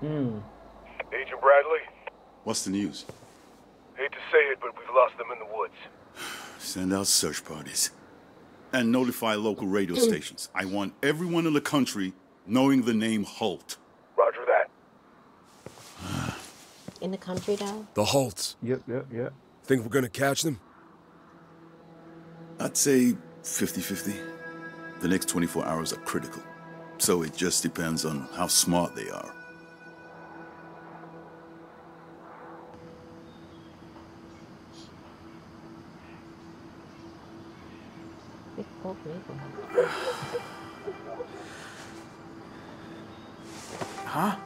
Hmm. Agent Bradley? What's the news? Hate to say it, but we've lost them in the woods. Send out search parties. And notify local radio stations. I want everyone in the country knowing the name Holt. Roger that. In the country, though? The Holts. Yep, yep, yep. Think we're gonna catch them? I'd say 50 50. The next 24 hours are critical. So it just depends on how smart they are. Big old neighborhood. Huh?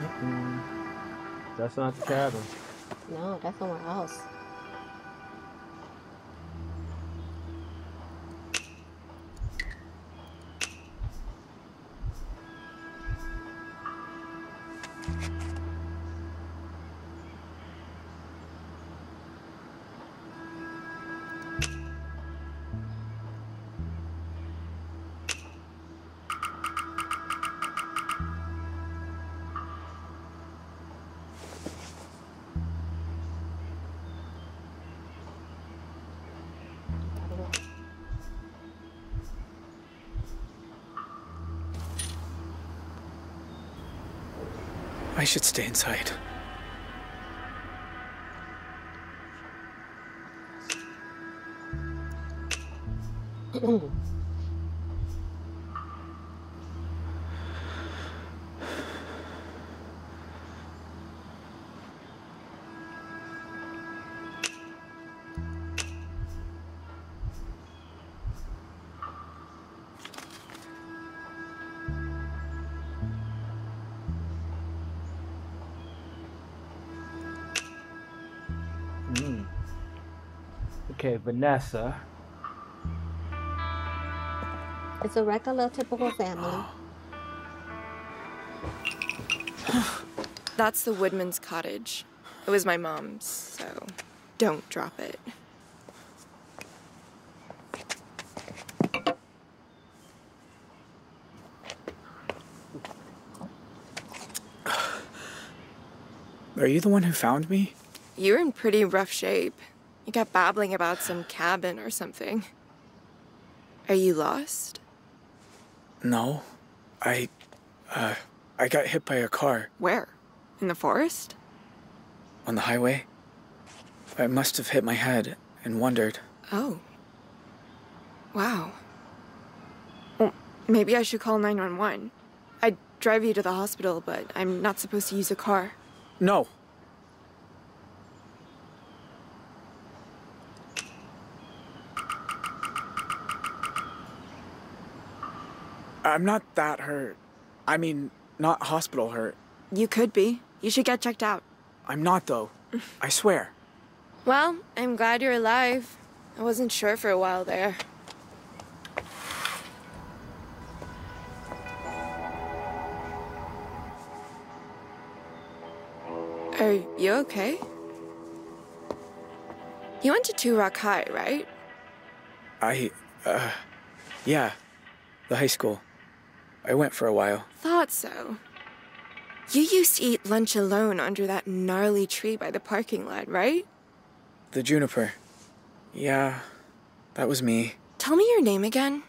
Mm-mm. That's not the cabin. No, that's somewhere else. I should stay inside. Okay, Vanessa. It's a regular, typical family. That's the Woodman's cottage. It was my mom's, so don't drop it. Are you the one who found me? You're in pretty rough shape. You got babbling about some cabin or something. Are you lost? No. I. Uh. I got hit by a car Where? In the forest? on the highway. I must have hit my head and wondered. Oh. Wow. Well, maybe I should call 911. I'd drive you to the hospital, but I'm not supposed to use a car. No. I'm not that hurt. I mean, not hospital hurt. You could be. You should get checked out. I'm not, though. I swear. Well, I'm glad you're alive. I wasn't sure for a while there. Are you okay? You went to Two Rock High, right? I. Uh. Yeah. The high school. I went for a while. Thought so. You used to eat lunch alone under that gnarly tree by the parking lot, right? The juniper. Yeah. That was me. Tell me your name again.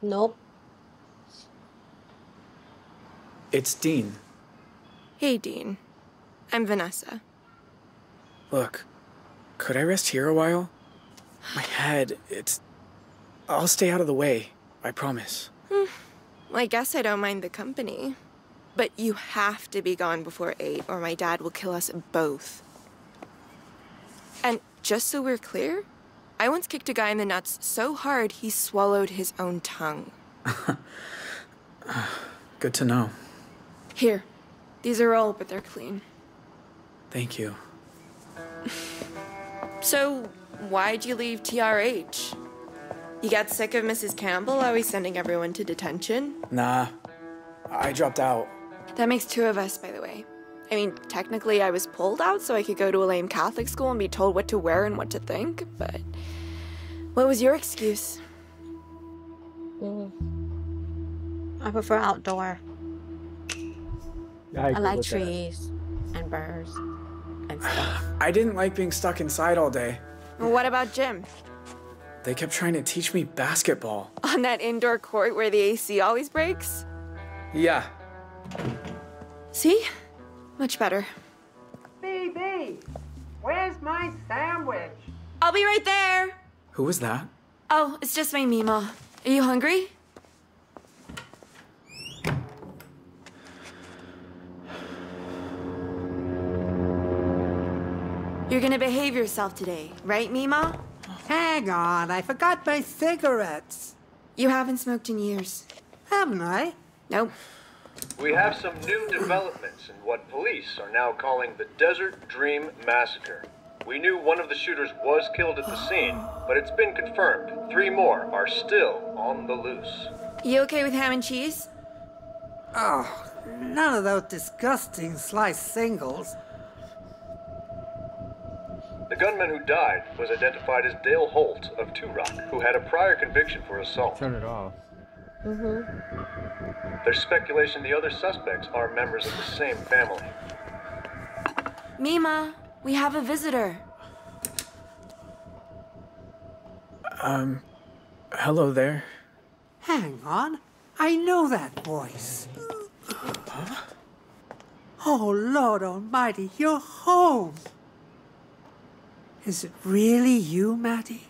Nope. It's Dean. Hey, Dean. I'm Vanessa. Look, could I rest here a while? My head, it's. I'll stay out of the way. I promise. Well, I guess I don't mind the company. But you have to be gone before 8, or my dad will kill us both. And just so we're clear, I once kicked a guy in the nuts so hard he swallowed his own tongue. Good to know. Here, these are old, but they're clean. Thank you. So, why'd you leave TRH? You got sick of Mrs. Campbell always sending everyone to detention? Nah. I dropped out. That makes two of us, by the way. I mean, technically, I was pulled out so I could go to a lame Catholic school and be told what to wear and what to think, but. What was your excuse? Mm. I prefer outdoor. I, I like with that. trees and birds and stuff. I didn't like being stuck inside all day. Well, what about gym? They kept trying to teach me basketball. On that indoor court where the AC always breaks? Yeah. See? Much better. BB, where's my sandwich? I'll be right there! Who was that? Oh, it's just my Mima. Are you hungry? You're gonna behave yourself today, right, Mima? Hang on, I forgot my cigarettes. You haven't smoked in years. Haven't I? Nope. We have some new developments in what police are now calling the Desert Dream Massacre. We knew one of the shooters was killed at the scene, but it's been confirmed three more are still on the loose. You okay with ham and cheese? Oh, none of those disgusting sliced singles. The gunman who died was identified as Dale Holt of Two Rock, who had a prior conviction for assault. Turn it off. Mhm. There's speculation the other suspects are members of the same family. Mima, we have a visitor. Um, hello there. Hang on, I know that voice. Huh? Oh, Lord Almighty, you're home. Is it really you, Matty?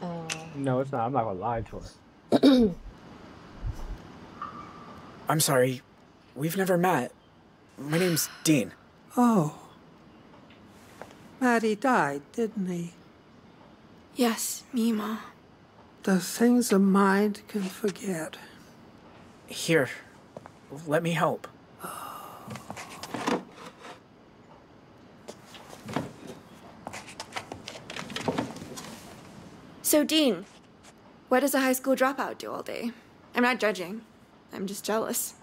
Oh, No, it's not. I'm not gonna lie to her. I'm sorry. We've never met. My name's Dean. Oh. Matty died, didn't he? Yes, Mima. The things a mind can forget. Here. Let me help. So, Dean, what does a high school dropout do all day? I'm not judging. I'm just jealous.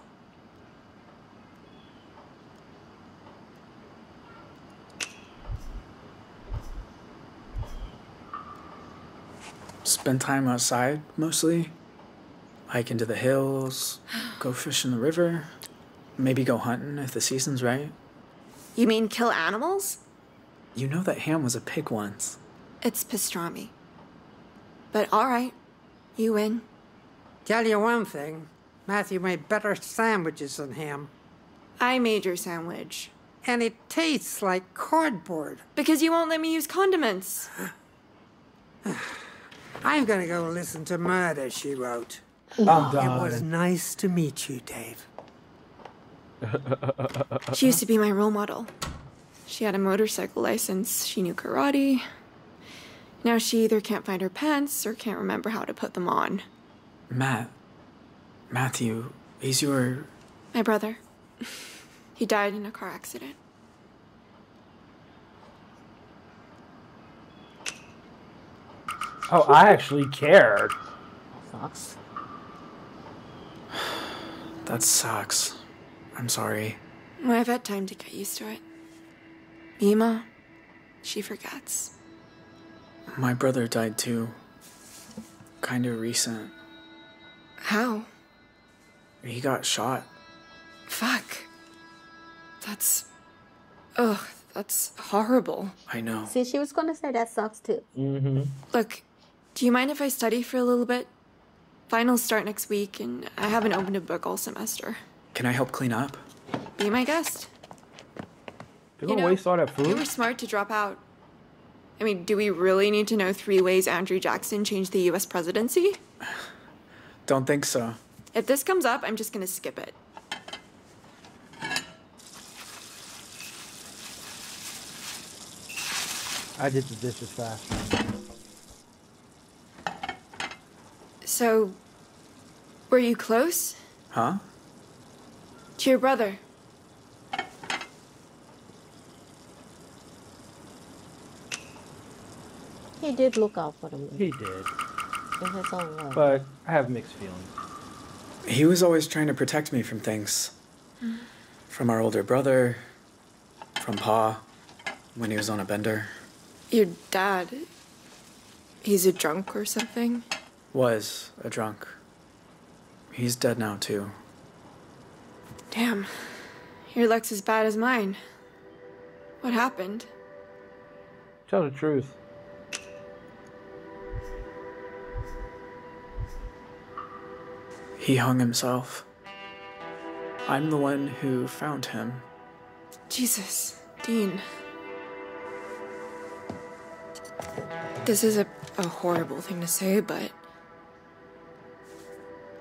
Spend time outside, mostly. Hike into the hills, go fish in the river, maybe go hunting if the season's right. You mean kill animals? You know that Ham was a pig once. It's pastrami. But alright, you win. Tell you one thing Matthew made better sandwiches than him. I made your sandwich. And it tastes like cardboard. Because you won't let me use condiments. I'm gonna go listen to Murder, She Wrote. I'm It was nice to meet you, Dave. She used to be my role model. She had a motorcycle license, she knew karate. Now she either can't find her pants or can't remember how to put them on. Matt. Matthew. He's your. My brother. He died in a car accident. Oh, I actually cared. sucks. That sucks. I'm sorry. Well, I've had time to get used to it. Mima, she forgets. My brother died too. Kinda recent. How? He got shot. Fuck. That's. Ugh, that's horrible. I know. See, she was gonna say that sucks too. Mm-hmm. Look, do you mind if I study for a little bit? Finals start next week, and I haven't opened a book all semester. Can I help clean up? Be my guest. They're You gonna know, waste all that food. You were smart to drop out. I mean, do we really need to know three ways Andrew Jackson changed the US presidency? Don't think so. If this comes up, I'm just gonna skip it. I did the dishes fast. So, were you close Huh? to your brother? He did look out for them He did, in his own way. but I have mixed feelings. He was always trying to protect me from things. From our older brother, from Pa, when he was on a bender. Your dad. He's a drunk or something? Was a drunk. He's dead now, too. Damn. Your luck's as bad as mine. What happened? Tell the truth. He hung himself. I'm the one who found him. Jesus, Dean. This is a, a horrible thing to say, but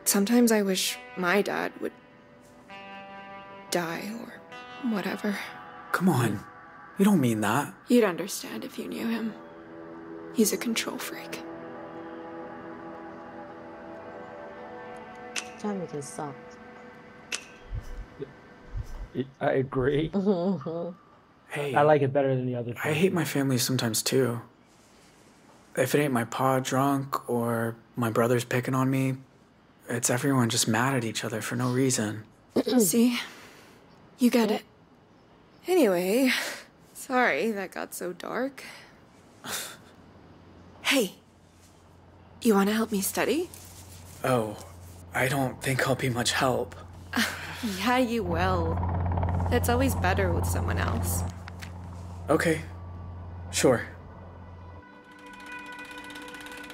sometimes I wish my dad would die or whatever. Come on. You don't mean that. You'd understand if you knew him. He's a control freak. Sandwiches sucked. I agree. Hey, I like it better than the other. I hate my family sometimes too. If it ain't my pa drunk or my brother's picking on me, it's everyone just mad at each other for no reason. See? You get it. Anyway, sorry that got so dark. hey, you want to help me study? Oh, I don't think I'll be much help. Yeah, you will. It's always better with someone else. Okay, sure.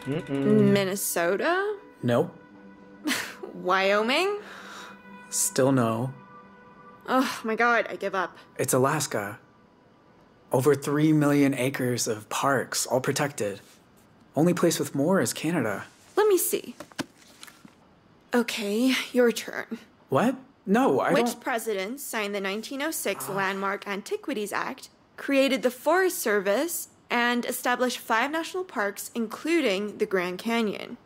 Minnesota? Nope, Wyoming? still no. Oh my god, I give up. It's Alaska. Over 3 million acres of parks, all protected. Only place with more is Canada. Let me see. Okay, your turn. What? No, I Which don't. president signed the 1906 ah. Landmark Antiquities Act, created the Forest Service, and established five national parks, including the Grand Canyon?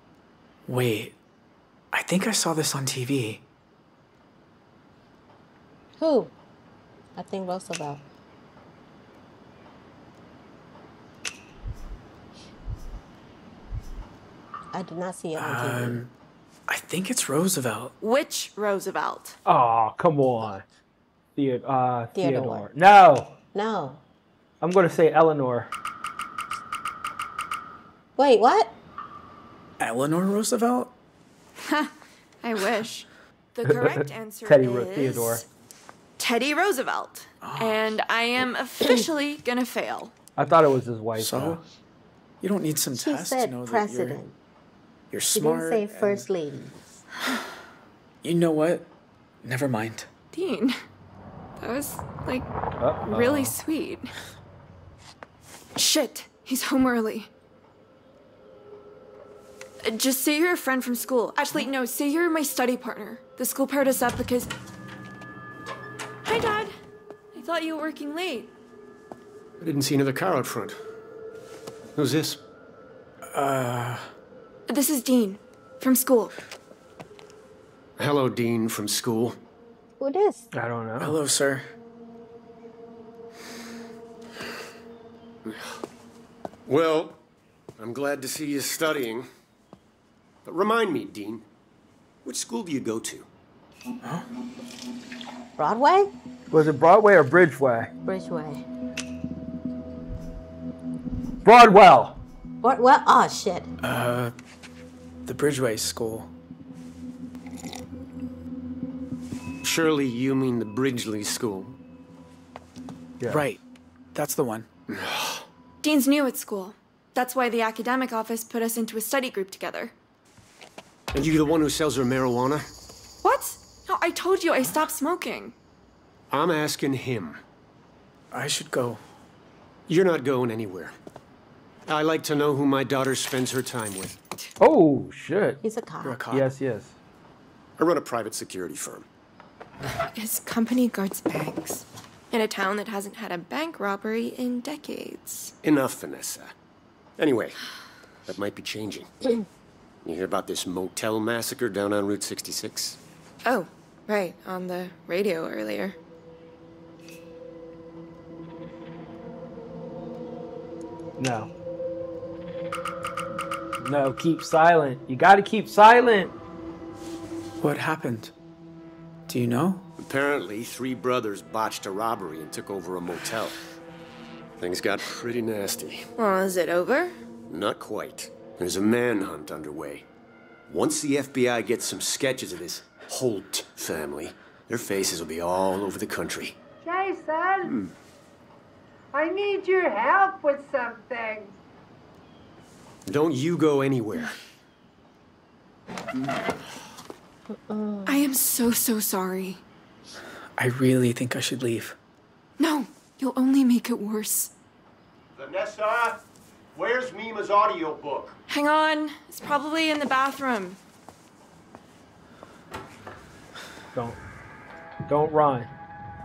Wait, I think I saw this on TV. Who? I think Roosevelt. I did not see it on TV. Um, I think it's Roosevelt. Which Roosevelt? Oh, come on. The, uh, Theodore. Theodore. No. No. I'm going to say Eleanor. Wait, what? Eleanor Roosevelt? I wish. The correct answer Teddy is Ro- Theodore. Teddy Roosevelt. And I am officially gonna fail. I thought it was his wife. So, though. you don't need some She tests to said know that president. you're, you're She smart. didn't say and- first lady. You know what? Never mind. Dean, that was like Uh-oh. really sweet. Shit, he's home early. Uh, Just say you're a friend from school. Actually, no, say you're my study partner. The school paired us up because. Hi, Dad. I thought you were working late. I didn't see another car out front. Who's this? This is Dean from school. Hello, Dean from school. Who this? I don't know. Hello, sir. Well, I'm glad to see you studying. But remind me, Dean, which school do you go to? Broadway? Was it Broadway or Bridgeway? Bridgeway. Broadwell. What? What? Oh shit. Uh, the Bridgeway School. Surely you mean the Bridgeley School. Yeah. Right. That's the one. Dean's new at school. That's why the academic office put us into a study group together. And you the one who sells her marijuana? What? No, I told you I stopped smoking. I'm asking him. I should go. You're not going anywhere. I like to know who my daughter spends her time with. Oh, shit. He's a cop. You're a cop. Yes, yes. I run a private security firm. His company guards banks in a town that hasn't had a bank robbery in decades. Enough, Vanessa. Anyway, that might be changing. you hear about this motel massacre down on Route 66? Oh, right, on the radio earlier. No. No, keep silent. You gotta keep silent. What happened? Do you know? Apparently, three brothers botched a robbery and took over a motel. Things got pretty nasty. Well, is it over? Not quite. There's a manhunt underway. Once the FBI gets some sketches of this Holt family, their faces will be all over the country. Jason, hmm. I need your help with something. Don't you go anywhere. I am so, so sorry. I really think I should leave. No, you'll only make it worse. Vanessa, where's Mima's audiobook? Hang on, it's probably in the bathroom. Don't. Don't run.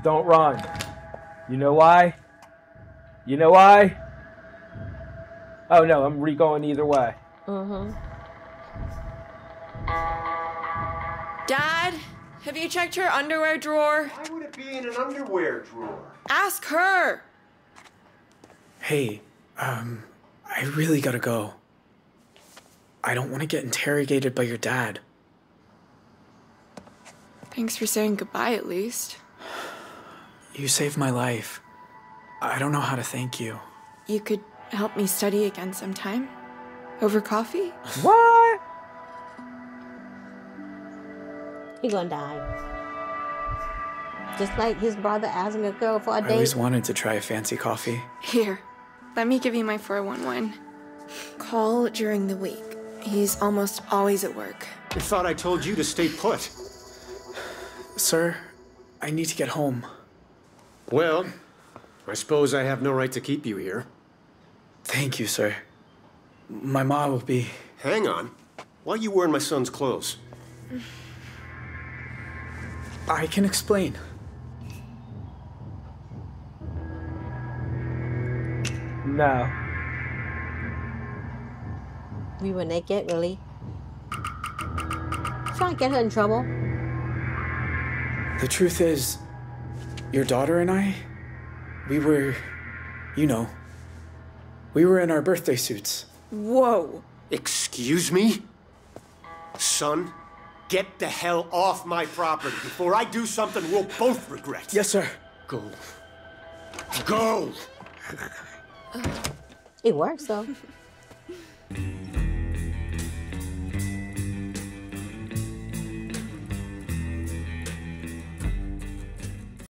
Don't run. You know why? You know why? Oh no, I'm re-going either way. Mm-hmm. Dad, have you checked her underwear drawer? Why would it be in an underwear drawer? Ask her. Hey, um, I really gotta go. I don't want to get interrogated by your dad. Thanks for saying goodbye at least. You saved my life. I don't know how to thank you. You could help me study again sometime? Over coffee? What? He gonna die. Just like his brother asking a girl for a I date. always wanted to try a fancy coffee. Here, let me give you my 411. Call during the week. He's almost always at work. I thought I told you to stay put. Sir, I need to get home. Well, I suppose I have no right to keep you here. Thank you, sir. My mom will be. Hang on. Why are you wearing my son's clothes? I can explain. No. We were naked, really. Trying to get her in trouble. The truth is, your daughter and I, we were, you know, we were in our birthday suits. Whoa. Excuse me? Son, get the hell off my property before I do something we'll both regret. Yes, sir. Go. Go! It works though.